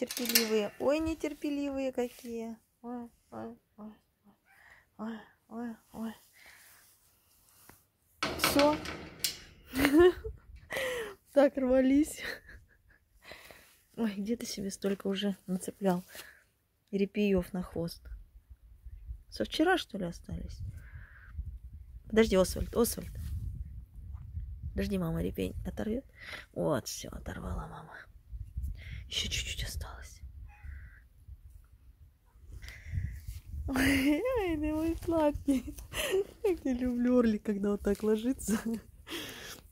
терпеливые. Ой, нетерпеливые какие. Ой, ой, ой, ой, ой, ой. Все. Так рвались. Ой, где ты себе столько уже нацеплял репеев на хвост? Со вчера, что ли, остались? Подожди, Освальд, Освальд. Подожди, мама репень оторвет. Вот, все, оторвала мама. Еще чуть-чуть осталось. Ой, ты мой сладкий. Как я люблю Орли, когда вот так ложится.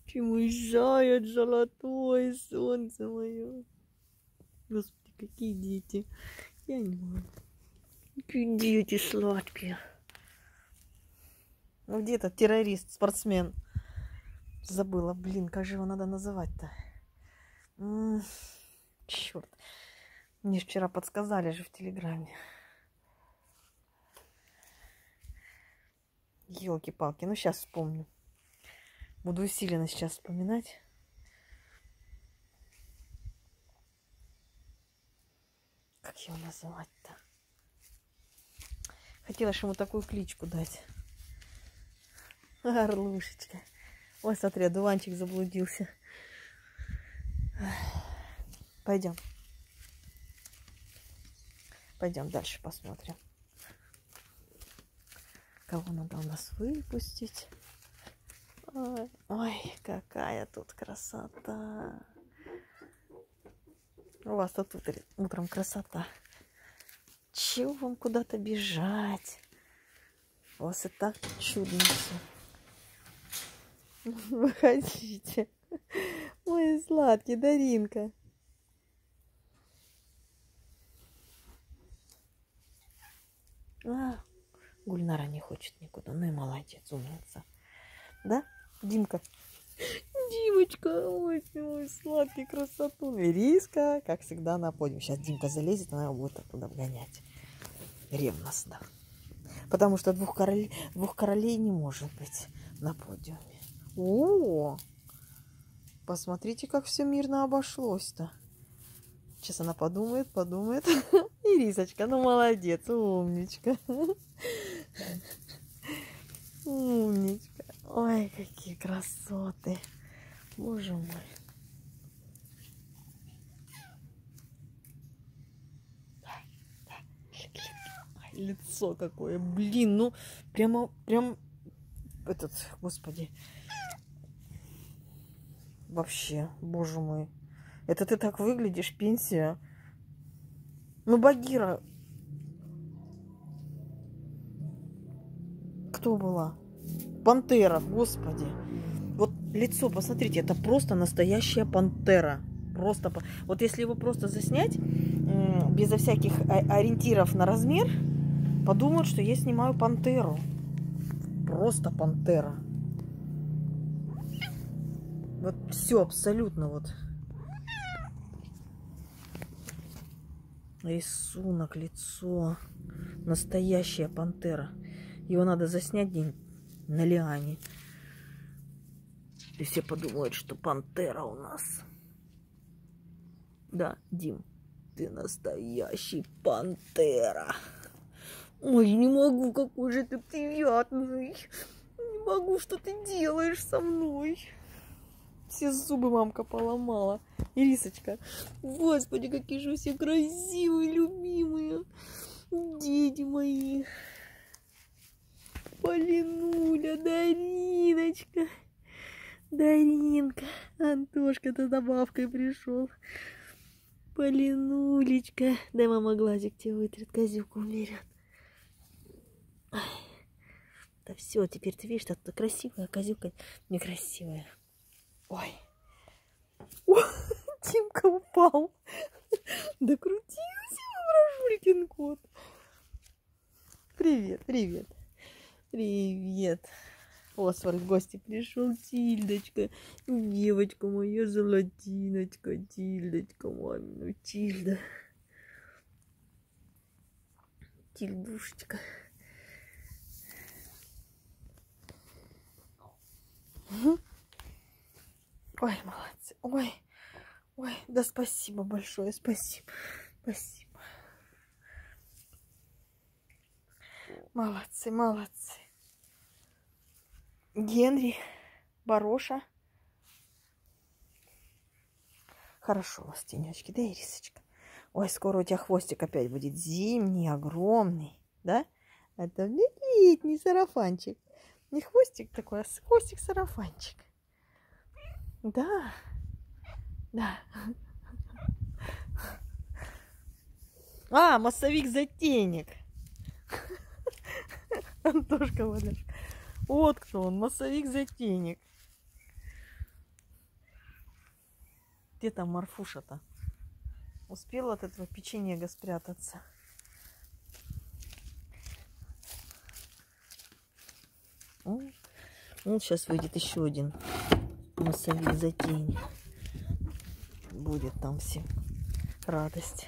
Чемуезжает золотое солнце мое. Господи, какие дети. Я не могу. Какие дети сладкие. Ну где этот террорист, спортсмен? Забыла, блин, как же его надо называть-то? Черт. Мне вчера подсказали же в Телеграме. Елки-палки, ну сейчас вспомню. Буду усиленно сейчас вспоминать. Как его называть-то? Хотела же ему такую кличку дать. Орлушечка. Ой, смотри, одуванчик заблудился. Пойдем. Пойдем дальше посмотрим. Кого надо у нас выпустить? Ой, ой, какая тут красота. У вас тут утром красота. Чего вам куда-то бежать? У вас и так чудно все. Выходите. Мой сладкий, Даринка. А, Гульнара не хочет никуда. Ну и молодец, умница. Да, Димка? Димочка, ой, мой сладкий красоту. Вериска, как всегда, на подиум. Сейчас Димка залезет, она его будет оттуда обгонять. Ревностно. Потому что двух королей, двух королей не может быть на подиуме. О, посмотрите, как все мирно обошлось-то. Сейчас она подумает, подумает. Ирисочка, ну молодец, умничка. Умничка. Ой, какие красоты. Боже мой. Лицо какое, блин, ну прямо, прям этот, господи, вообще, боже мой, это ты так выглядишь, пенсия. Ну, Багира, кто была? Пантера, господи. Вот лицо, посмотрите, это просто настоящая пантера. Просто, вот если его просто заснять, безо всяких ориентиров на размер, подумают, что я снимаю пантеру. Просто пантера. Вот все абсолютно вот. Рисунок, лицо. Настоящая пантера. Его надо заснять день на лиане. И все подумают, что пантера у нас. Да, Дим, ты настоящий пантера. Ой, не могу, какой же ты приятный. Не могу, что ты делаешь со мной. Все зубы мамка поломала. Ирисочка, господи, какие же все красивые, любимые. Дети мои. Полинуля, Дариночка. Даринка. Антошка-то за бабкой пришел. Полинулечка. Дай мама глазик тебе вытрет, козюку умерят. Да все, теперь ты видишь, что ты красивая, а козюка некрасивая. Ой. Тимка упал. Докрутился, Брошулькин кот. Привет, привет. Привет. Освальд в гости пришел. Тильдочка. Девочка моя золотиночка. Тильдочка мамина. Тильда. Тильдушечка. Ой, молодцы. Ой, ой, да спасибо большое, спасибо. Спасибо. Молодцы, молодцы. Генри, Бароша. Хорошо у вас тенечки, да, Ирисочка? Ой, скоро у тебя хвостик опять будет зимний, огромный, да? Это летний сарафанчик. Не хвостик такой, а хвостик-сарафанчик. Да, да. А, массовик-затейник. Антошка Валяш. Вот кто он, массовик-затейник. Где там Марфуша-то? Успел от этого печенья спрятаться. Вот сейчас выйдет еще один массовик затейник. Будет там всем радость.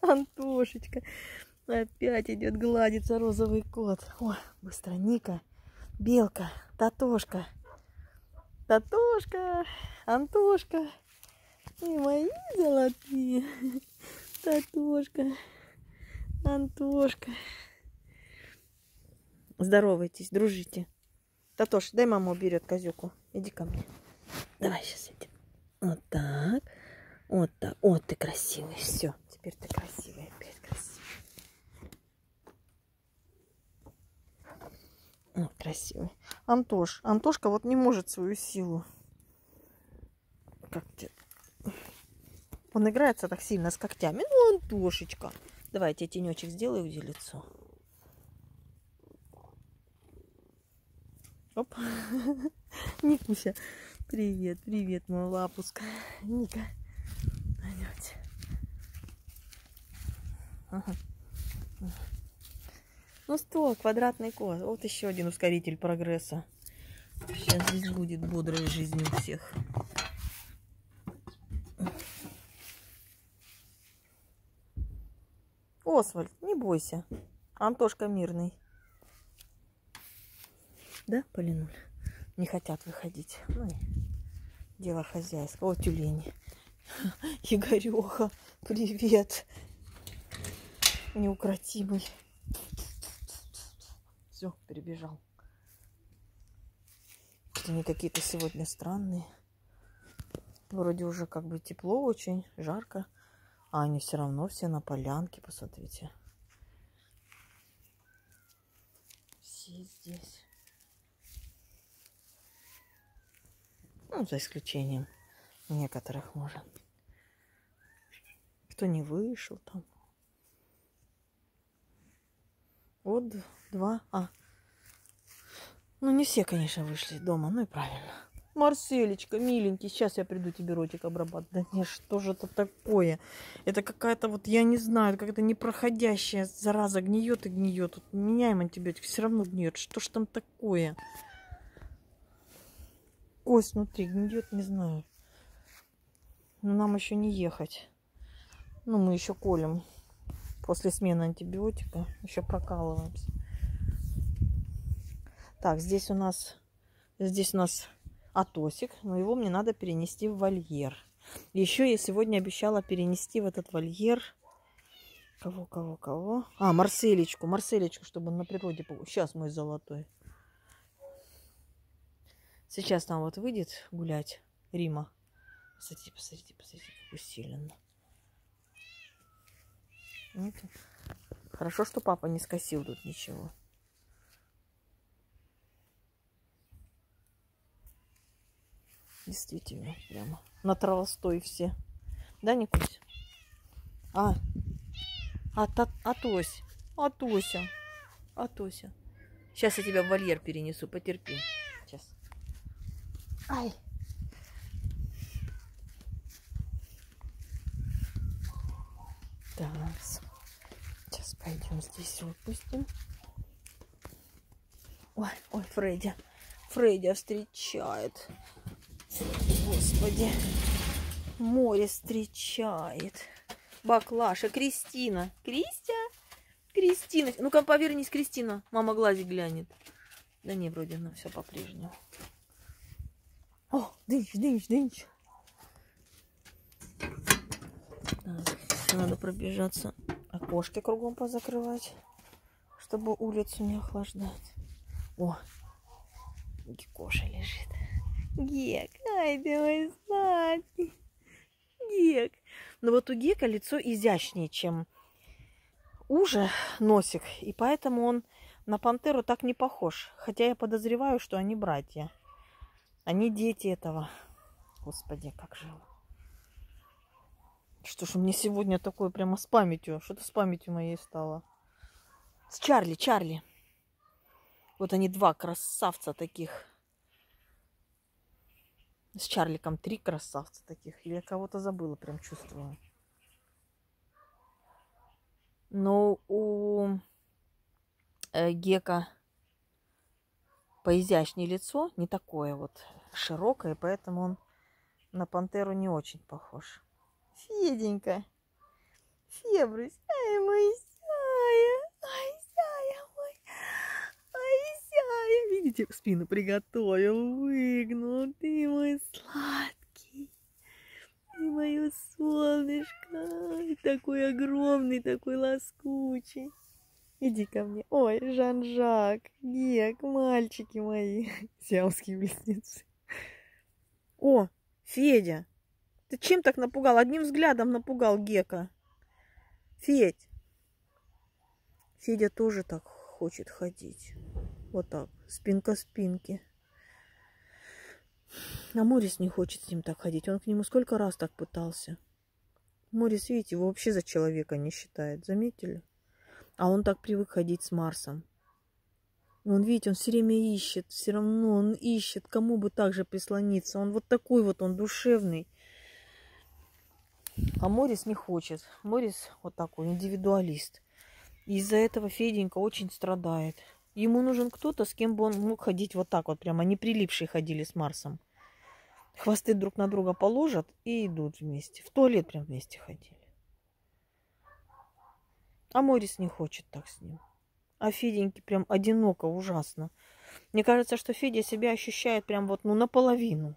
Антошечка. Опять идет гладиться розовый кот. О, быстро Ника, Белка, Татошка. Татошка, Антошка. И мои золотые. Татошка, Антошка. Здоровайтесь, дружите. Татош, дай мама уберет козюку. Иди ко мне. Давай сейчас идем. Вот так. Вот так. Вот ты красивый. Все. Теперь ты красивый. Опять красивый. Вот, красивый. Антош. Антошка вот не может свою силу. Как тебе? Он играется так сильно с когтями. Ну, Антошечка. Давай я тебе тенечек сделаю, где лицо. Оп. Никуся. Привет, привет, моя лапуска. Ника. Пойдемте. Ага. Ну что, квадратный код. Вот еще один ускоритель прогресса. Сейчас здесь будет бодрая жизнь у всех. Освальд, не бойся. Антошка мирный. Да, Полинуль? Не хотят выходить. Ну, дело хозяйское. О, тюлени. Игореха, привет. Неукротимый. Все, перебежал. Они какие-то сегодня странные. Вроде уже как бы тепло очень, жарко. А они все равно все на полянке, посмотрите. Все здесь. Ну, за исключением некоторых, может. Кто не вышел там. Вот два. А. Ну, не все, конечно, вышли дома. Ну и правильно. Марселечка, миленький, сейчас я приду тебе ротик обрабатывать. Да не, что же это такое? Это какая-то вот, я не знаю, какая-то непроходящая зараза гниет и гниет. Вот меняем антибиотик, все равно гниет. Что ж там такое? Кость внутри гниет, не знаю. Но нам еще не ехать. Ну, мы еще колем. После смены антибиотика еще прокалываемся. Так, здесь у нас здесь у нас атосик, но его мне надо перенести в вольер. Еще я сегодня обещала перенести в этот вольер кого, кого, кого? А, Марселечку, Марселечку, чтобы он на природе... Сейчас мой золотой. Сейчас там вот выйдет гулять Рима. Посмотрите, посмотрите, посмотрите, как усиленно. Вот. Хорошо, что папа не скосил тут ничего. Действительно, прямо на травостой все. Да, Никусь? А, а, та, Атось, Атося, Атося. Сейчас я тебя в вольер перенесу, потерпи. Сейчас. Ай. Так, сейчас пойдем здесь выпустим. Ой, ой, Фредди. Фредди встречает. Господи. Море встречает. Баклаша. Кристина. Кристия? Кристина. Ну-ка, повернись, Кристина. Мама глазик глянет. Да не, вроде она все по-прежнему. О, дынч, дынч, дынч. Надо пробежаться, окошки кругом позакрывать, чтобы улицу не охлаждать. О, Гекоша лежит. Гек, ай мой сладкий. Гек. Но вот у Гека лицо изящнее, чем уже носик, и поэтому он на пантеру так не похож. Хотя я подозреваю, что они братья. Они дети этого. Господи, как же Что ж меня сегодня такое прямо с памятью? Что-то с памятью моей стало. С Чарли, Чарли. Вот они два красавца таких. С Чарликом три красавца таких. Я кого-то забыла, прям чувствую. Но у э, Гека поизящнее лицо, не такое вот широкое, поэтому он на пантеру не очень похож. Феденька, Фебрусь, ай, мой Сяя, ай, Сяя мой, ай, Сяя. Видите, спину приготовил, выгнул, ты мой сладкий, ты мое солнышко, такой огромный, такой лоскучий. Иди ко мне. Ой, Жан-Жак, Гек, мальчики мои. Сиамские близнецы. О, Федя, ты чем так напугал? Одним взглядом напугал Гека. Федь. Федя тоже так хочет ходить. Вот так, спинка спинки. А Морис не хочет с ним так ходить. Он к нему сколько раз так пытался. Морис, видите, его вообще за человека не считает. Заметили? А он так привык ходить с Марсом. Он, видите, он все время ищет, все равно он ищет, кому бы так же прислониться. Он вот такой вот, он душевный. А Морис не хочет. Морис вот такой, индивидуалист. Из-за этого Феденька очень страдает. Ему нужен кто-то, с кем бы он мог ходить вот так вот, прямо не прилипшие ходили с Марсом. Хвосты друг на друга положат и идут вместе. В туалет прям вместе ходили. А Морис не хочет так с ним. А Феденьке прям одиноко, ужасно. Мне кажется, что Федя себя ощущает прям вот, ну, наполовину.